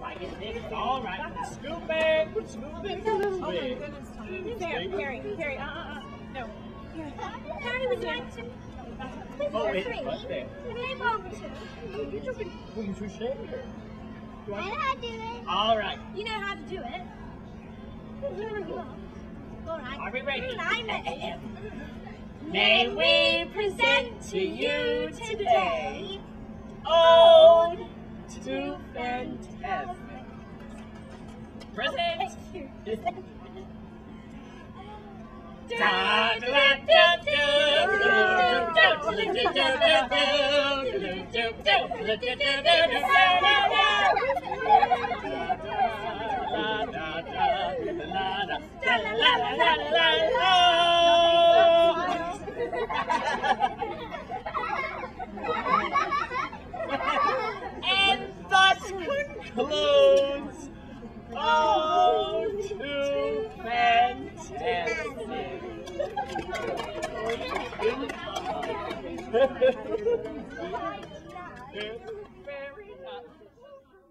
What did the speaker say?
Like it Scoop it. Scoop it. Oh my goodness, Tommy. There, Carrie. Carrie. Uh uh. No. Tommy would you like to. Oh, wait, right there. Can I? You're just going to share. Do I, know how to do it. All right. You know how to do it. All right. Are we ready? I'm at May we present to you today. La. And thus concludes Very nice.